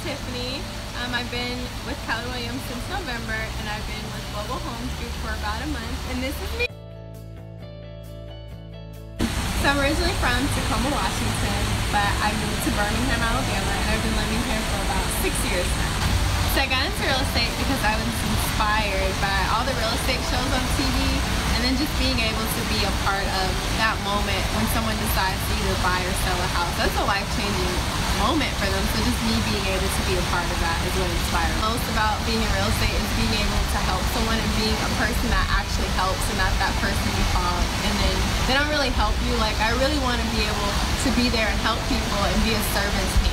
Tiffany. Um, I've been with Keller Williams since November, and I've been with Global Homes Group for about a month. And this is me. So I'm originally from Tacoma, Washington, but I moved to Birmingham, Alabama, and I've been living here for about six years now. So I got into real estate because I was inspired by all the real estate shows on TV and then just being able to be a part of that moment when someone decides to either buy or sell a house. That's a life-changing moment for them. So just me being able to be a part of that is what inspires me. Most about being in real estate is being able to help someone and being a person that actually helps and not that person you call and then they don't really help you. Like I really want to be able to be there and help people and be a servant